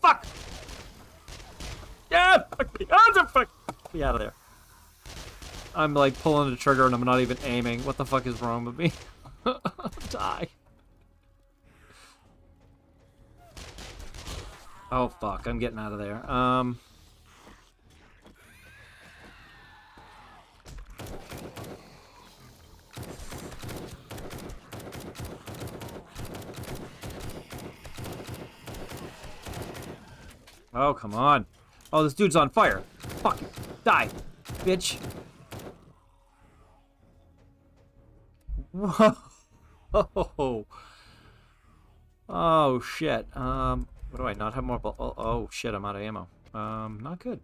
Fuck! Yeah! Fuck me! Ah, fuck! Get me out of there. I'm like pulling the trigger and I'm not even aiming. What the fuck is wrong with me? Die. Oh fuck, I'm getting out of there. Um... Oh, come on. Oh, this dude's on fire. Fuck. Die, bitch. Whoa. Oh, shit. Um, what do I not have more? Oh, oh, shit, I'm out of ammo. Um, not good.